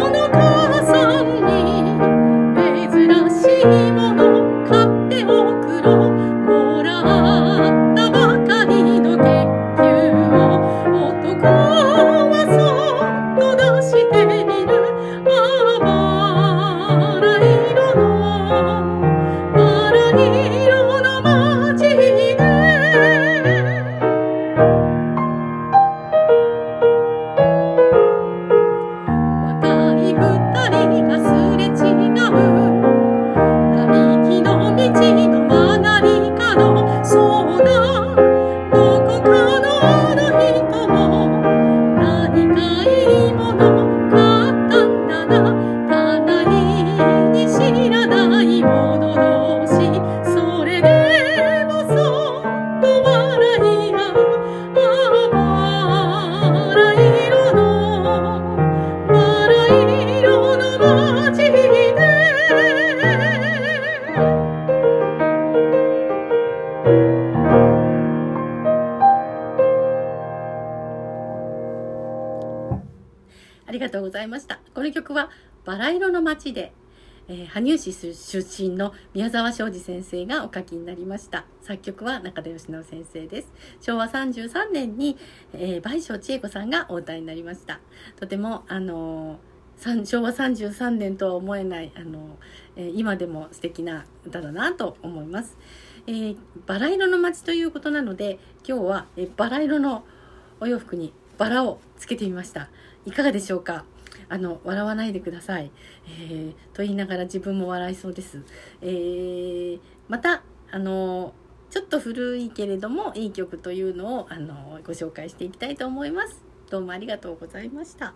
Oh, no, no. ありがとうございました。この曲はバラ色の街で、えー羽生市出身の宮沢昌司先生がお書きになりました。作曲は中田義直先生です。昭和33年に、えー、倍賞千恵子さんがお歌いになりました。とても、あのー昭和33年とは思えない、あのえー今でも素敵な歌だなと思います。えーバラ色の街ということなので、今日は、えーバラ色のお洋服にバラをつけてみました。いかがでしょうか？あの、笑わないでください。えーと言いながら自分も笑いそうです。えーまた、あのちょっと古いけれどもいい曲というのを、あのご紹介していきたいと思います。どうもありがとうございました。